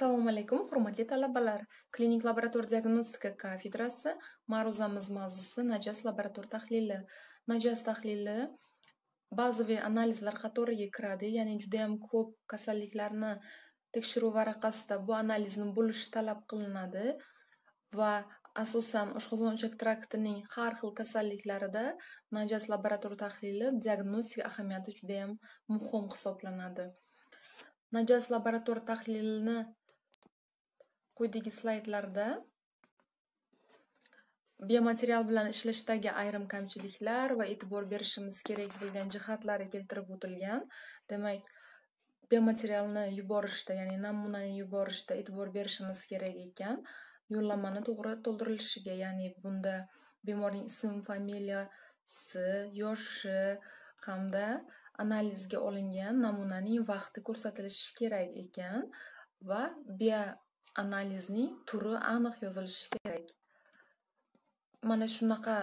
assalomu alaykum hurmatli talabalar klinik laborator diagnostika kafedrasi ma'ruzamiz mavzusi najas laborator tahlili najas tahlili bazaviy analizlar qatoriga kiradi ya'ni judayam ko'p kasalliklarni tekshiruv varaqasida bu analizni bo'lish talab qilinadi va asosan oshqozon ichak traktining har xil kasalliklarida najas laborator tahlili diagnostika ahamiyati judayam muhim hisoblanadi najas laborator tahlilini quyidagi slaydlarda biomaterial bilan ishlashdagi ayrim kamchiliklar va e'tibor berishimiz kerak bo'lgan jihatlari keltirib o'tilgan. Demak biomaterialni yuborishda ya'ni namunani yuborishda e'tibor berishimiz kerak ekan. Yo'llanmani to'g'ri to'ldirilishiga ya'ni bunda bemorning ism familiyasi yoshi hamda analizga olingan namunaning vaqti ko'rsatilishi kerak ekan va bio analizning turi aniq yozilishi kerak. Mana shunaqa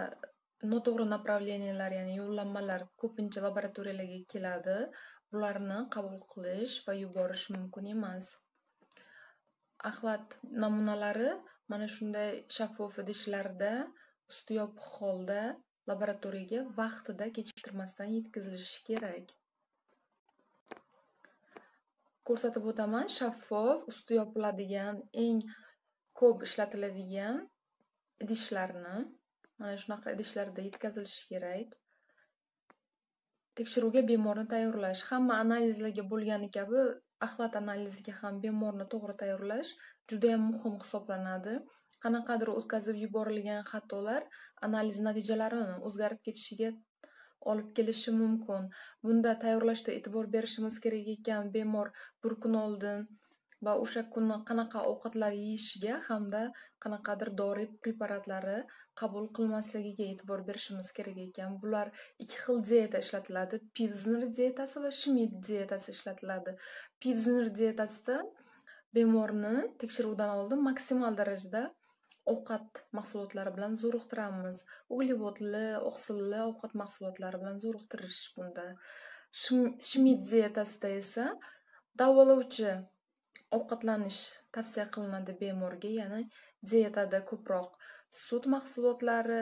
noto'g'ri направлениялар ya'ni yo'llanmalar ko'pincha laboratoriyalarga keladi. Bularni qabul qilish va yuborish mumkin emas. Axlat namunalari mana shunday shaffof idishlarda usti yopiq holda laboratoriyaga vaqtida kechiktirmasdan yetkazilishi kerak. Ko'rsatib o'taman shaffof usti yopiladigan eng ko'p ishlatiladigan idishlarni. Mana shunaqa idishlarda yetkazilishi kerak. Tekshiruvga bemorni tayyorlash. Hamma analizlarga bo'lgani kabi axlat analiziga ham bemorni to'g'ri tayyorlash judayam muhim hisoblanadi. Qanaqadir o'tkazib yuborilgan xatolar analiz natijalarini o'zgarib ketishiga olib kelishi mumkin. Bunda tayyorlashda e'tibor berishimiz kerak ekan bemor bir kun oldin va o'sha kuni qanaqa ovqatlar yeyishiga hamda qanaqadir dori preparatlari qabul qilmasligiga e'tibor berishimiz kerak ekan. Bular ikki xil dieta ishlatiladi pivzner dietasi va shmid dietasi ishlatiladi. Pivzner dietasida bemorni tekshiruvdan oldin maksimal darajada ovqat mahsulotlari bilan zo'riqtiramiz. Uglevodli oqsilli ovqat mahsulotlari bilan zo'riqtirish bunda. Shmid dietasida esa davolovchi ovqatlanish tavsiya qilinadi bemorga ya'ni dietada ko'proq sut mahsulotlari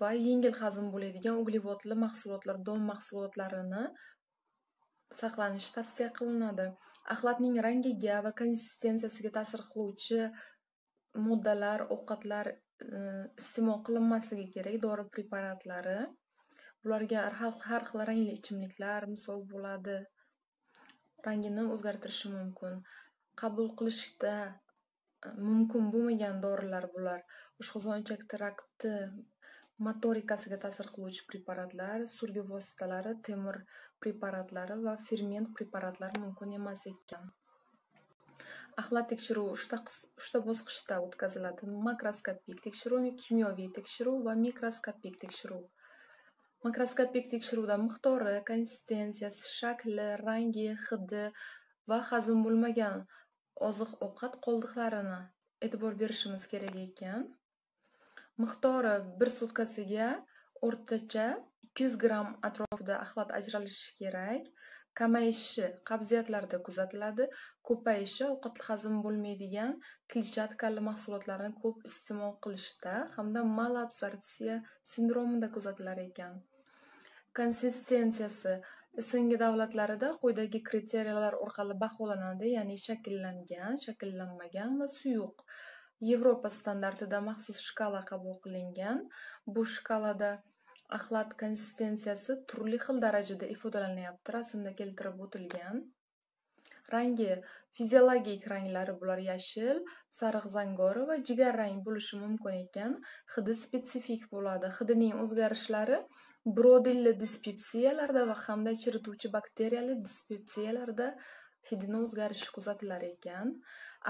va yengil hazm bo'ladigan uglevodli mahsulotlar don mahsulotlarini saqlanishi tavsiya qilinadi. Axlatning rangiga va konsistensiyasiga ta'sir qiluvchi moddalar ovqatlar e, iste'mol qilinmasligi kerak dori preparatlari bularga har xil rangli ichimliklar misol bo'ladi rangini o'zgartirishi mumkin. Qabul qilishda e, mumkin bo'lmagan dorilar bular. Oshqozon ichak trakti motorikasiga ta'sir qiluvchi preparatlar surgi vositalari temir preparatlari va ferment preparatlari mumkin emas ekan. Axlat tekshiruvi uchta uchta bosqichda o'tkaziladi. Makroskopik tekshiruv kimyoviy tekshiruv va mikroskopik tekshiruv. Makroskopik tekshiruvda miqdori konsistensiyasi shakli rangi hidi va hazm bo'lmagan oziq ovqat qoldiqlarini e'tibor berishimiz kerak ekan. Miqdori bir sutkasiga o'rtacha ikki yuz gramm atrofida axlat ajralishi kerak. Kamayishi qabziyatlarda kuzatiladi. Ko'payishi ovqat hazm bo'lmaydigan kletchatkali mahsulotlarni ko'p iste'mol qilishda hamda malabsorpsiya sindromida kuzatilar ekan. Konsistensiyasi sng davlatlarida quyidagi kriteriyalar orqali baholanadi ya'ni shakllangan shakllanmagan va suyuq. Yevropa standartida maxsus shkala qabul qilingan. Bu shkalada axlat konsistensiyasi turli xil darajada ifodalanyapti. Rasmda keltirib o'tilgan rangi fiziologik ranglari bular yashil sariq zangori va jigarrang bo'lishi mumkin ekan. Hidi spetsifik bo'ladi. Hidining o'zgarishlari brodilli dispepsiyalarda va hamda chirituvchi bakteriyali dispepsiyalarda hidini o'zgarishi kuzatilar ekan.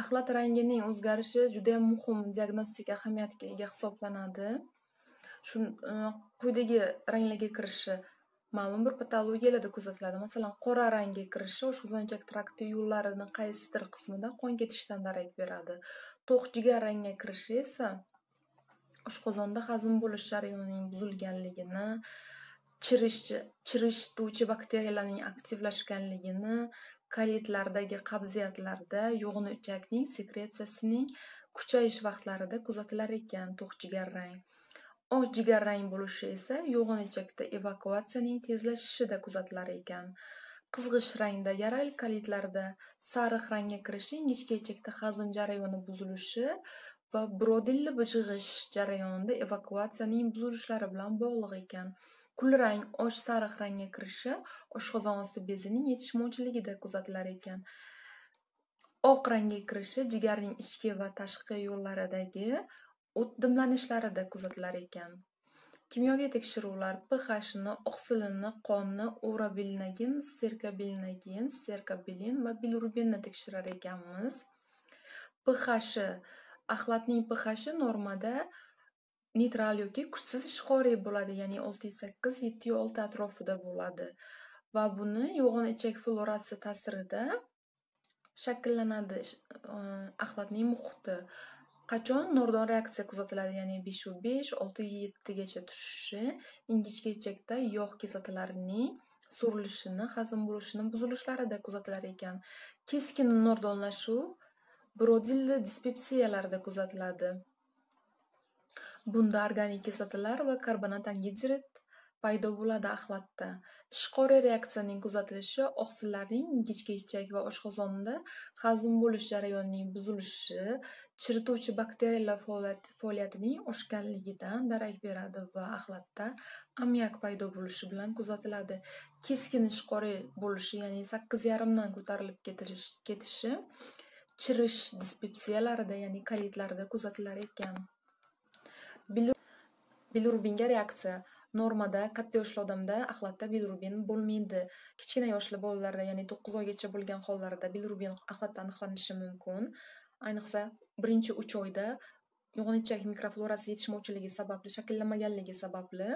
Axlat rangining o'zgarishi juda yam muhim diagnostik ahamiyatga ega hisoblanadi. Shu e, quyidagi ranglarga kirishi ma'lum. Bir patologiyalarda kuzatiladi. Masalan qora rangga kirishi oshqozon ichak trakti yo'llarini qaysidir qismida qon ketishidan darak beradi. To'q jigar rangga kirishi esa oshqozonda hazm bo'lish jarayonining buzilganligini chirish chirishtiruvchi bakteriyalarning aktivlashganligini kalitlardagi qabziyatlarda yo'g'in ichakning sekretsiyasining kuchayish vaqtlarida kuzatilar ekan to'q jigarrang oq jigarrang bo'lishi esa yo'g'in ichakda evakuatsiyaning tezlashishida kuzatilar ekan. Qizg'ish rangda yaral kalitlarda sariq rangga kirishi ingichka ichakda hazm jarayoni buzilishi va brodilli bijg'ish jarayonida evakuatsiyaning buzilishlari bilan bog'liq ekan. Kulrang och sariq rangga kirishi oshqozon osti bezining yetishmovchiligida kuzatilar ekan. Oq rangga kirishi jigarning ichki va tashqi yo'llaridagi o't dimlanishlarida kuzatilar ekan. Kimyoviy tekshiruvlar pxni oqsilinni qonni urabilinagin sterkabilinagin sterkabilin va bilirubinni tekshirar ekanmiz. pHi axlatning pHi normada neytral yoki kuchsiz ishqoriy bo'ladi ya'ni olti sakkiz yetti olti atrofida bo'ladi. Va buni yo'g'on ichak florasi ta'sirida shakllanadi axlatning muhiti. Qachon nordon reaksiya kuzatiladi? Ya'ni beshu besh olti yettigacha tushishi ingichka ichakda yog' kislotalarining surilishini, hazm bo'lishini buzilishlarida kuzatilar ekan. Keskin nordonlashuv brodilli dispepsiyalarda kuzatiladi. Bunda organik kislotalar va karbonat angidrid paydo bo'ladi axlatda. Ishqori reaksiyaning kuzatilishi oqsillarning ingichka ichak va oshqozonda hazm bo'lish jarayonining buzilishi chirituvchi bakteriyalar faoliyatining oshganligidan darak beradi va axlatda ammiak paydo bo'lishi bilan kuzatiladi. Keskin ishqori bo'lishi ya'ni sakkiz yarimdan ko'tarilib ketishi chirish dispepsiyalarida ya'ni kolitlarda kuzatilar ekan. Bilirubinga reaksiya normada katta yoshli odamda axlatda bilirubin bo'lmaydi. Kichkina yoshli bolalarda ya'ni to'qqiz oygacha bo'lgan hollarda bilirubin axlatda aniqlanishi mumkin. Ayniqsa birinchi uch oyda yog'on ichak mikroflorasi yetishmovchiligi sababli shakllanmaganligi sababli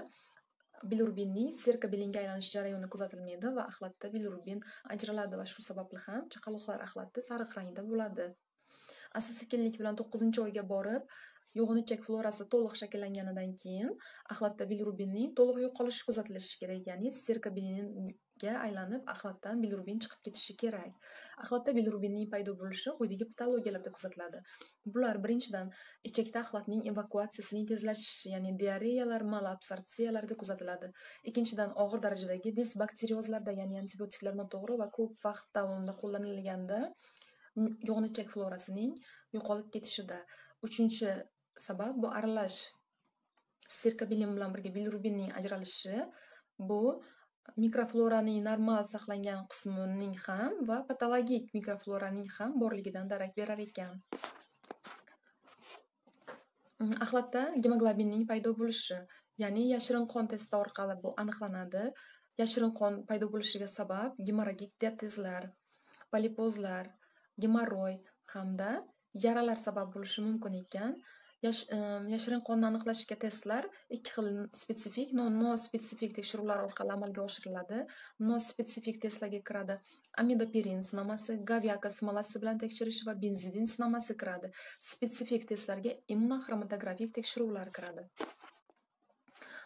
bilirubinning serkabilinga aylanish jarayoni kuzatilmaydi va axlatda bilirubin ajraladi va shu sababli ham chaqaloqlar axlatda sariq rangda bo'ladi. Asta sekinlik bilan to'qqizinchi oyga borib yo'g'in ichak florasi to'liq shakllanganidan keyin axlatda bilirubinning to'liq yo'qolishi kuzatilishi kerak ya'ni sterkobilinga aylanib axlatdan bilirubin chiqib ketishi kerak. Axlatda bilirubinning paydo bo'lishi quyidagi patologiyalarda kuzatiladi. Bular birinchidan ichakda axlatning evakuatsiyasining tezlashishi ya'ni diareyalar malabsorpsiyalarda kuzatiladi. Ikkinchidan og'ir darajadagi disbakteriozlarda ya'ni antibiotiklar noto'g'ri va ko'p vaqt davomida qo'llanilganda yo'g'in ichak florasining yo'qolib ketishida. Uchinchi sabab bu aralash sirkabilin bilan birga bilirubinning ajralishi bu e, mikrofloraning normal saqlangan qismining ham va patologik mikrofloraning ham borligidan darak berar ekan. Mm, axlatda gemoglobinning paydo bo'lishi ya'ni yashirin qon testi orqali bu aniqlanadi. Yashirin qon paydo bo'lishiga sabab gemorragik diatezlar polipozlar gemorroy hamda yaralar sabab bo'lishi mumkin ekan. Yashirin qonni aniqlashga testlar ikki xil spetsifik nospetsifik tekshiruvlar orqali amalga oshiriladi. Nospetsifik testlarga kiradi amidoperin sinomasi gavyaka smolasi bilan tekshirish va benzidin sinomasi kiradi. Spetsifik testlarga immunoxromatografik tekshiruvlar kiradi.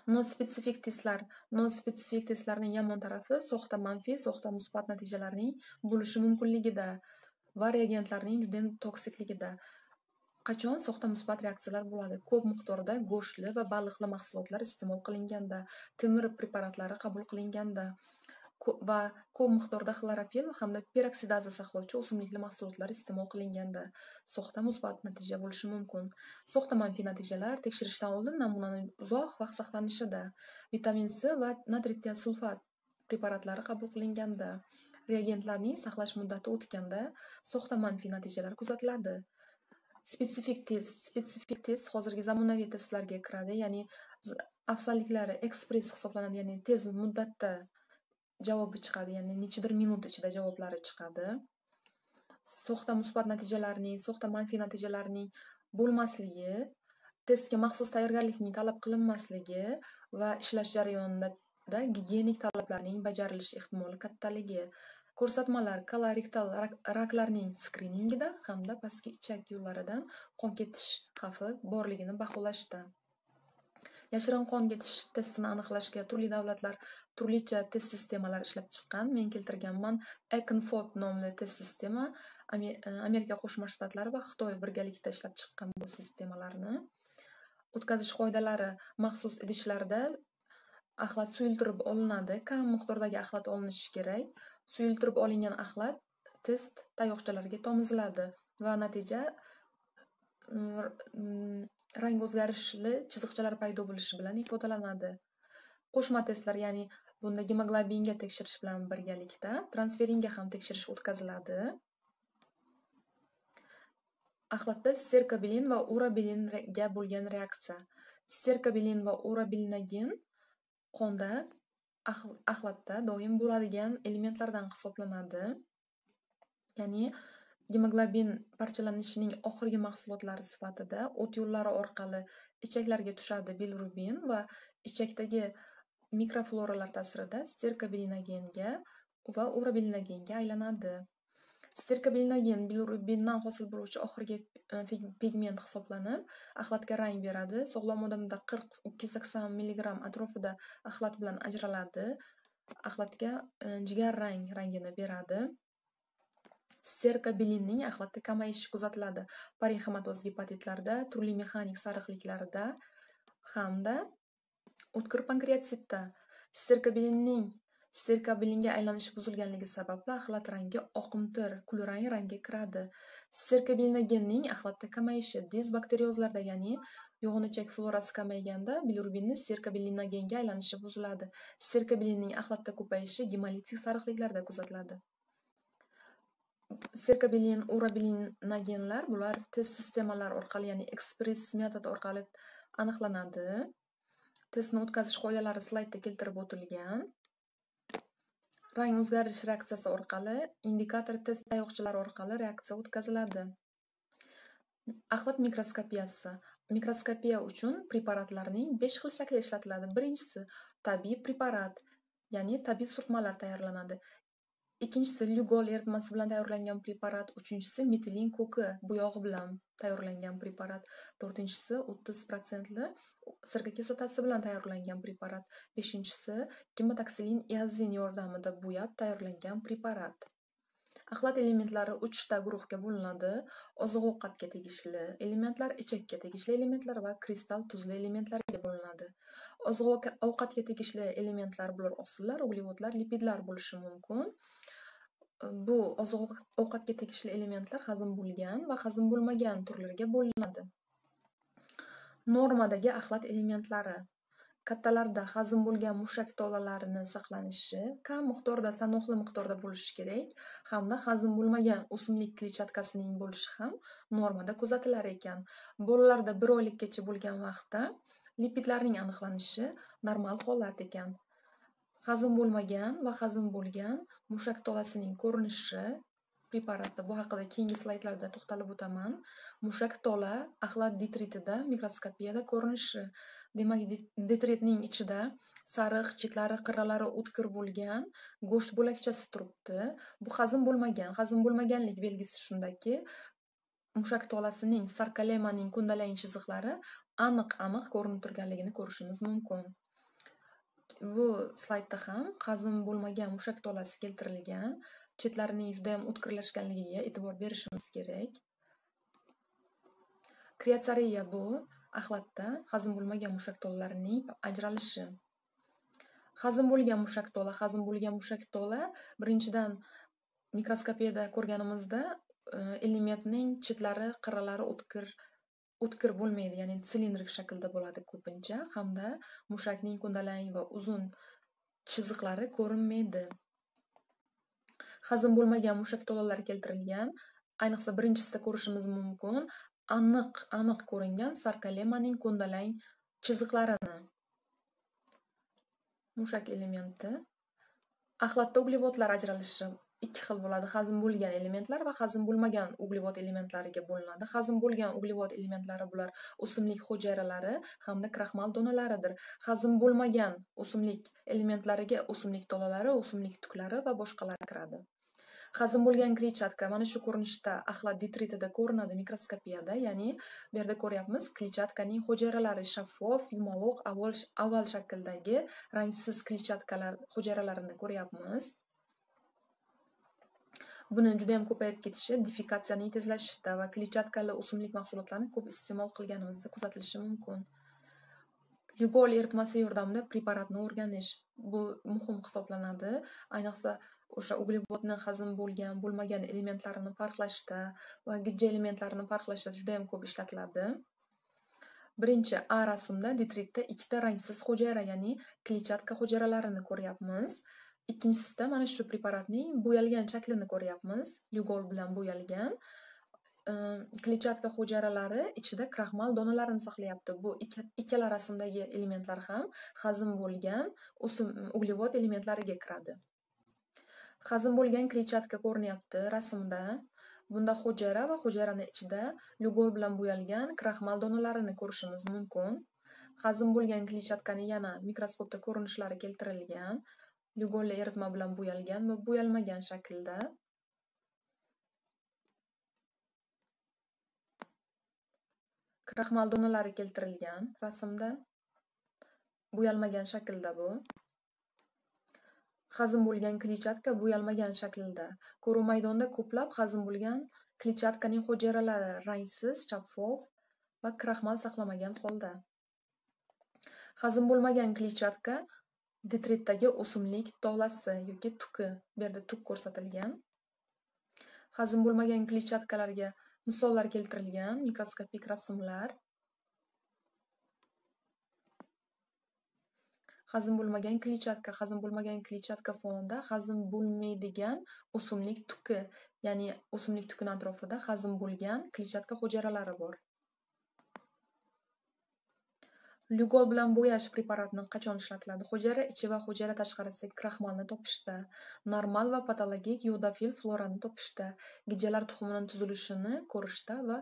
Nospetsifik testlar nospetsifik testlarning yomon tarafi soxta manfiy soxta musbat natijalarning bo'lishi mumkinligida va reagentlarning judayam toksikligida qachon soxta musbat reaksiyalar bo'ladi? Ko'p miqdorda go'shtli va baliqli mahsulotlar iste'mol qilinganda temir preparatlari qabul qilinganda va ko'p miqdorda xlorofil hamda peroksidaza saqlovchi o'simlikli mahsulotlar iste'mol qilinganda soxta musbat natija bo'lishi mumkin. Soxta manfiy natijalar tekshirishdan oldin namunani uzoq vaqt saqlanishida vitamin c va natriy sulfat preparatlari qabul qilinganda. Reagentlarning saqlash muddati o'tganda soxta manfiy natijalar kuzatiladi. Spetsifik test spetsifik test hozirgi zamonaviy testlarga kiradi. Ya'ni afzalliklari ekspress hisoblanadi. Ya'ni tez muddatda javobi chiqadi. Ya'ni nechadir minut ichida javoblari chiqadi. Soxta musbat natijalarning soxta manfiy natijalarning bo'lmasligi testga maxsus tayyorgarlikning talab qilinmasligi va ishlash jarayonida gigiyenik talablarning bajarilishi ehtimoli kattaligi. Ko'rsatmalar kolorektal raklarning skriningida hamda pastki ichak yo'llaridan qon ketish xavfi borligini baholashda yashirin qon ketish testini aniqlashga turli davlatlar turlicha test sistemalar ishlab chiqqan. Men keltirganman econfot nomli test sistema e, amerika qo'shma shtatlari va xitoy birgalikda ishlab chiqqan bu sistemalarni o'tkazish qoidalari maxsus idishlarda axlat suyultirib olinadi. Kam miqdordagi axlat olinishi kerak. Suyultirib olingan axlat test tayoqchalarga tomiziladi va natija mm, rang o'zgarishli chiziqchalar paydo bo'lishi bilan ifodalanadi. Qo'shma testlar ya'ni bunda gemoglobinga tekshirish bilan birgalikda transferinga ham tekshirish o'tkaziladi. Axlatda sterkobelin va urabilinga bo'lgan reaksiya. Sterkobelin va urabilinagin qonda axlatda doim bo'ladigan elementlardan hisoblanadi. Ya'ni gemoglobin parchalanishining oxirgi mahsulotlari sifatida o't yo'llari orqali ichaklarga tushadi bilirubin va ichakdagi mikrofloralar ta'sirida sterkobilinogenga va urabilinagenga aylanadi. Sterkobelinagen bilirubindan hosil bo'luvchi oxirgi pigment hisoblanib axlatga rang beradi sog'lom odamda 40-280 mg atrofida axlat bilan ajraladi axlatga jigar rang rangini beradi sterkobilinning axlatda kamayishi kuzatiladi Parenxematoz gepatitlarda turli mexanik sariqliklarda hamda o'tkir pankreatitda sterkobilinning sterkobilinga aylanishi buzilganligi sababli axlat rangi oqimtir kulrang rangga kiradi. Sterkobilinogenning axlatda kamayishi disbakteriozlarda ya'ni yo'g'on florasi kamayganda bilirubinni sterkobilinogenga aylanishi buziladi. Sterkobilinning axlatda ko'payishi gemolitik sariqliklarda kuzatiladi. Serkabilin urabilinagenlar bular test sistemalar orqali ya'ni ekspress metod orqali aniqlanadi. Testni o'tkazish qoidalari slaydda keltirib o'tilgan. Rang o'zgarish reaksiyasi orqali indikator test tayoqchalari orqali reaksiya o'tkaziladi. Axlat mikroskopiyasi. Mikroskopiya uchun preparatlarning besh xil shakli ishlatiladi. Birinchisi tabiiy preparat ya'ni tabiiy surtmalar tayyorlanadi. Ikkinchisi lyugol eritmasi bilan tayyorlangan preparat uchinchisi metilin ko'ki buyog'i bilan. Tayyorlangan preparat to'rtinchisi o'ttiz protsentli sirka kislotasi bilan tayyorlangan preparat beshinchisi gemotoksilin iazin yordamida bo'yab tayyorlangan preparat. Axlat elementlari uchta guruhga bo'linadi. Oziq ovqatga tegishli elementlar ichakka tegishli elementlar va kristal tuzli elementlarga bo'linadi. Oziq ovqatga tegishli elementlar bular oqsillar uglevodlar lipidlar bo'lishi mumkin. Bu oziq ovqatga tegishli elementlar hazm bo'lgan va hazm bo'lmagan turlarga bo'linadi normadagi axlat elementlari kattalarda hazm bo'lgan mushak tolalarini saqlanishi kam miqdorda sanoqli miqdorda bo'lishi kerak hamda hazm bo'lmagan o'simlik kletchatkasining bo'lishi ham normada kuzatilar ekan bolalarda bir oylikgacha bo'lgan vaqtda lipidlarning aniqlanishi normal holat ekan hazm bo'lmagan va hazm bo'lgan mushak tolasining ko'rinishi preparatda bu haqida keyingi slaydlarda to'xtalib o'taman. Mushak tola axlat detritida mikroskopiyada ko'rinishi. Demak detritning ichida sariq chetlari qirralari o'tkir bo'lgan go'sht bo'lakchasi turibdi. Bu hazm bo'lmagan hazm bo'lmaganlik belgisi shundaki mushak tolasining sarkolemaning ko'ndalang chiziqlari aniq aniq ko'rinib turganligini ko'rishimiz mumkin. Bu slaydda ham hazm bo'lmagan mushak tolasi keltirilgan. Chetlarining judayam o'tkirlashganligiga e'tibor berishimiz kerak. Kreatsariya bu axlatda hazm bo'lmagan mushak tolalarining ajralishi. Hazm bo'lgan mushak tola hazm bo'lgan mushak tola birinchidan mikroskopiyada ko'rganimizda elementning chetlari qirralari o'tkir o'tkir bo'lmaydi ya'ni silindrik shaklda bo'ladi ko'pincha. Hamda mushakning ko'ndalang va uzun chiziqlari ko'rinmaydi. Hazm bo'lmagan mushak tolalari keltirilgan. Ayniqsa birinchisida ko'rishimiz mumkin aniq aniq ko'ringan sarkolemaning ko'ndalang chiziqlarini. Mushak elementi. Axlatda uglevodlar ajralishi ikki xil bo'ladi. Hazm bo'lgan elementlar va hazm bo'lmagan uglevod elementlariga bo'linadi. Hazm bo'lgan uglevod elementlari bular o'simlik hujayralari hamda kraxmal donalaridir. Hazm bo'lmagan o'simlik elementlariga o'simlik tolalari o'simlik tuklari va boshqalar kiradi. Hazm bo'lgan kletchatka mana shu ko'rinishda axlat detritida ko'rinadi mikroskopiyada ya'ni bu yerda ko'ryapmiz kletchatkaning hujayralari shaffof yumaloq oval shakldagi rangsiz kletchatkalar hujayralarini ko'ryapmiz. Buni juda ham ko'payib ketishi defekatsiyaning tezlashishida va kletchatkali o'simlik mahsulotlarini ko'p iste'mol qilganimizda kuzatilishi mumkin. Lyugol eritmasi yordamida preparatni o'rganish. Bu muhim hisoblanadi. Ayniqsa o'sha uglevodni hazm bo'lgan bo'lmagan elementlarini farqlashda va gijja elementlarini farqlashda juda yam ko'p ishlatiladi. Birinchi a rasmda detritda ikkita rangsiz hujayra ya'ni kletchatka hujayralarini ko'ryapmiz. Ikkinchisida mana shu preparatning bo'yalgan shaklini ko'ryapmiz. Lyugol bilan bo'yalgan. Ehm, kletchatka hujayralari ichida kraxmal donalarini saqlayapti. Bu ikkala rasmdagi elementlar ham hazm bo'lgan o'sim uglevod elementlariga kiradi. Hazm bo'lgan kletchatka ko'rinyapti rasmda. Bunda hujayra va hujayrani ichida lyugol bilan bo'yalgan kraxmal donalarini ko'rishimiz mumkin. Hazm bo'lgan kletchatkani yana mikroskopda ko'rinishlari keltirilgan. Lyugolli eritma bilan bo'yalgan va bo'yalmagan shaklda? Kraxmal donalari keltirilgan rasmda. Bo'yalmagan shaklda bu. Hazm bo'lgan kletchatka bo'yalmagan shaklda. Ko'ruv maydonida ko'plab hazm bo'lgan kletchatkaning hujayralari rangsiz shaffof va kraxmal saqlamagan holda. Hazm bo'lmagan kletchatka detritdagi o'simlik tolasi yoki tuki. Bu yerda tuk ko'rsatilgan. Hazm bo'lmagan kletchatkalarga misollar keltirilgan mikroskopik rasmlar. Hazm bo'lmagan kletchatka hazm bo'lmagan kletchatka fonida hazm bo'lmaydigan o'simlik tuki. Ya'ni o'simlik tukini atrofida hazm bo'lgan kletchatka hujayralari bor. Lyugol bilan bo'yash preparatini qachon ishlatiladi? Hujayra ichi va hujayra tashqarisidagi kraxmalni topishda normal va patologik yodofil florani topishda gijalar tuxumining tuzilishini ko'rishda va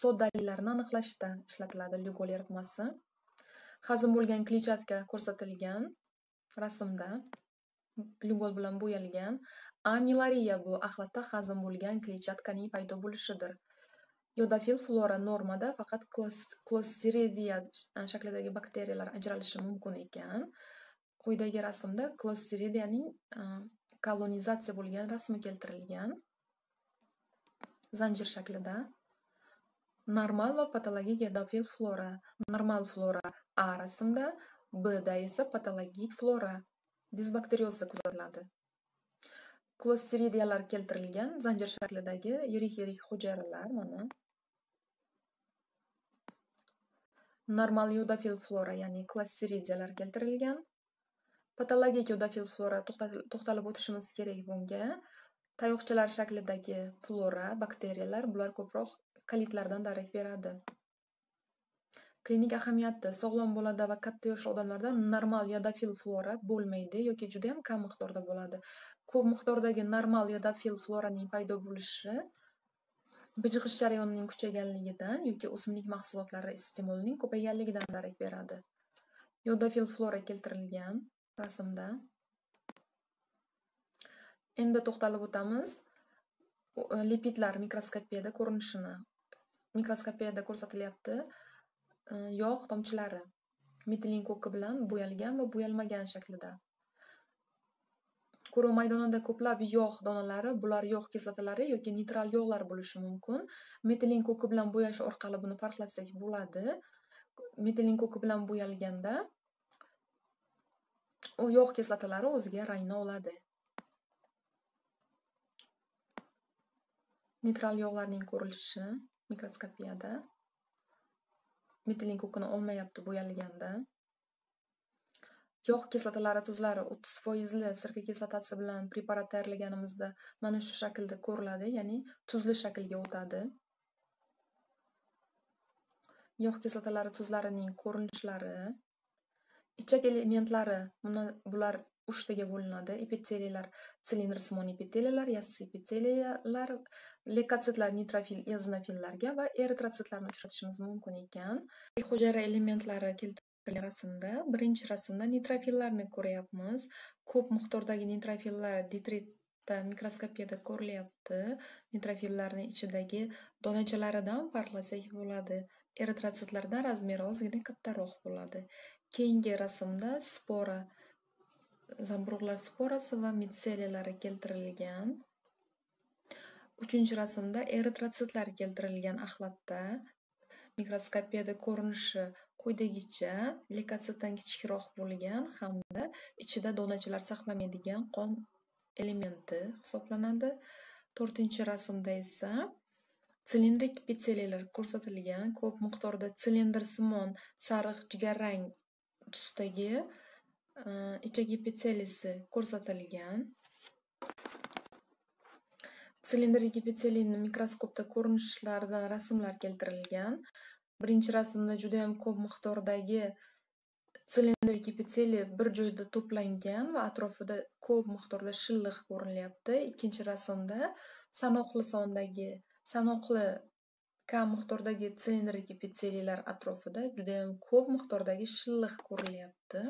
soddaliklarini aniqlashda ishlatiladi lyugol eritmasi hazm bo'lgan kletchatka ko'rsatilgan rasmda lyugol bilan bo'yalgan. Amilariya bu axlatda hazm bo'lgan kletchatkaning paydo bo'lishidir. Yodafil flora normada faqat klosteridiya e, shaklidagi bakteriyalar ajralishi mumkin ekan. Quyidagi rasmda klosteridiyaning e, kolonizatsiya bo'lgan rasmi keltirilgan. Zanjir shaklida. Normal va patologik yodafil flora. Normal flora a rasmda bda esa patologik flora. Disbakteriozda kuzatiladi. Klostridiyalar keltirilgan zanjir shaklidagi yirik yirik hujayralar mana normal yodafil flora ya'ni klassiridiyalar keltirilgan patologik yodafil flora to'xtalib o'tishimiz kerak bunga tayoqchalar shaklidagi flora bakteriyalar bular ko'proq kalitlardan darak beradi klinik ahamiyati sog'lom bolada va katta yoshli odamlarda normal yodafil flora bo'lmaydi yoki juda yam kam miqdorda bo'ladi ko'p miqdordagi normal yodafil floraning paydo bo'lishi bijg'ish jarayonining kuchayganligidan yoki o'simlik mahsulotlari iste'molining ko'payganligidan darak beradi. Yodofil flora keltirilgan rasmda. Endi to'xtalib o'tamiz. E, lipidlar mikroskopiyada ko'rinishini mikroskopiyada ko'rsatilyapti. E, yog' tomchilari metilin ko'ki bilan bo'yalgan va bo'yalmagan shaklda. Quruq maydonida ko'plab yog' donalari bular yog' kislotalari yoki neytral yog'lar bo'lishi mumkin. Metilin ko'ki bilan bo'yash orqali buni farqlasak bo'ladi. Metilin ko'ki bilan bo'yalganda u yog' kislotalari o'ziga rangni oladi. Neytral yog'larning ko'rilishi mikroskopiyada. Metilin ko'kini olmayapti bo'yalganda. Yog' kislotalari tuzlari o'ttiz foizli sirka kislotasi bilan preparat tayyorlaganimizda mana shu shaklda ko'riladi ya'ni tuzli shaklga o'tadi. Yog' kislotalari tuzlarining ko'rinishlari ichak elementlari bular uchtaga bo'linadi epiteliyalar silindrsimon epiteliyalar yassi epiteliyalar lekotsitlar nitrofil eozinofillarga va eritrotsitlarni uchratishimiz mumkin ekan. Hujayra elementlari rasmda birinchi rasmda nitrofillarni ko'ryapmiz ko'p miqdordagi nitrofillar detritda mikroskopiyada ko'rilyapti. Nitrofillarni ichidagi donachalaridan farqlasak bo'ladi. Eritrotsitlardan razmeri ozgina kattaroq bo'ladi. Keyingi rasmda spora zamburug'lar sporasi va mitseliyalari keltirilgan. Uchinchi rasmda eritrotsitlar keltirilgan axlatda mikroskopiyada ko'rinishi quyidagicha leykotsitdan kichikroq bo'lgan hamda ichida donachalar saqlamaydigan qon elementi hisoblanadi. To'rtinchi rasmda esa silindrik epiteliyalar ko'rsatilgan. Ko'p miqdorda silindrsimon sariq jigarrang tusdagi e, ichak epiteliyasi ko'rsatilgan. Silindrik epiteliyni mikroskopda ko'rinishlaridan rasmlar keltirilgan. Birinchi rasmda juda ham ko'p miqdordagi silindrik epiteliy bir joyda to'plangan va atrofida ko'p miqdorda shilliq ko'rinyapti. Ikkinchi rasmda sanoqli sondagi sanoqli kam miqdordagi silindrik epiteliylar atrofida juda ham ko'p miqdordagi shilliq ko'rilyapti.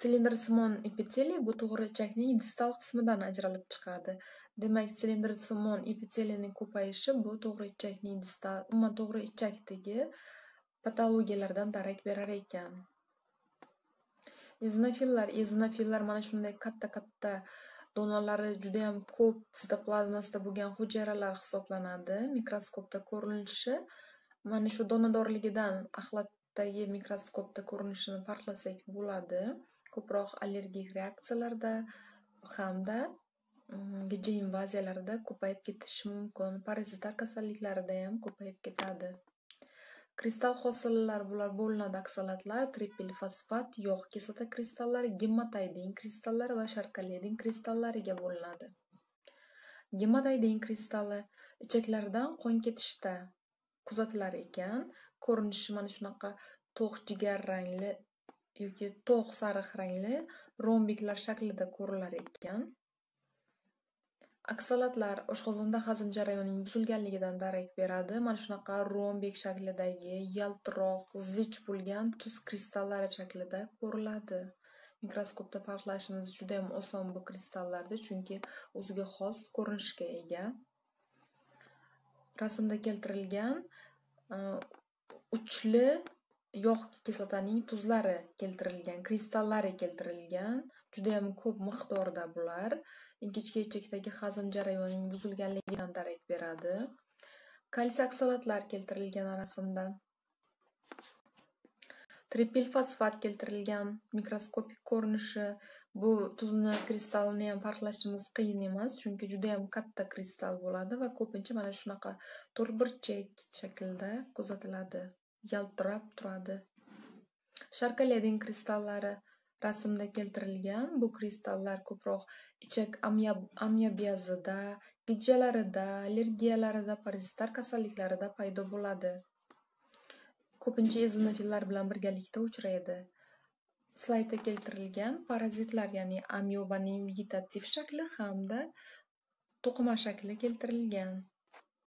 Silindrsimon epiteliy bu to'g'richakning distal qismidan ajralib chiqadi. Demak, silindrsimon epitelining ko'payishi bu to'g'richakning distal, umuman to'g'richakdagi patologiyalardan darak berar ekan. Ezinofillar, ezinofillar mana shunday katta-katta donalari juda ham ko'p sitoplazmasida bo'lgan hujayralar hisoblanadi. Mikroskopda ko'rinishi mana shu donadorligidan axlatdagi mikroskopda ko'rinishini farqlasak bo'ladi. ko'proq allergik reaksiyalarda hamda vj invaziyalarida ko'payib ketishi mumkin. Parazitar kasalliklarida ham ko'payib ketadi. Kristal hosilalar bular bo'linadi oksalatlar, tripil fosfat, yog' kislota kristallari, gematoidin kristallar va sharkaleidin kristallariga bo'linadi. Gematoidin kristalli ichaklardan qon ketishda kuzatilar ekan, ko'rinishi mana shunaqa to'q jigar rangli yoki to'q sariq rangli rombiklar shaklida ko'rilar ekan. Aksalatlar oshqozonda hazm jarayonining buzilganligidan darak beradi. Mana shunaqa rombik shaklidagi yaltiroq, zich bo'lgan tuz kristallari shaklida ko'riladi. Mikroskopda farqlashimiz juda ham oson bu kristallarni, chunki o'ziga xos ko'rinishga ega. Rasmda keltirilgan e, uchli yog' kislotaning tuzlari keltirilgan, kristallari keltirilgan. Juda ham ko'p miqdorda bular. Ingichka ichakdagi hazm jarayonining buzilganligidan darak beradi. Kalsiy oksalatlar keltirilgan rasmda. Tripil fosfat keltirilgan mikroskopik ko'rinishi bu tuzni kristallini ham farqlashimiz qiyin emas, chunki juda ham katta kristall bo'ladi va ko'pincha mana shunaqa to'rtburchak shaklda kuzatiladi. yaltirab turadi. Sharkaledin kristallari rasmda keltirilgan. Bu kristallar ko'proq ichak amyobiyazida, gijjalarida, allergiyalarida, parazitar kasalliklarida paydo bo'ladi. Ko'pincha ezinofillar bilan birgalikda uchraydi. Slaydda keltirilgan parazitlar, ya'ni amyobaning vegetativ shakli hamda to'qima shakli keltirilgan.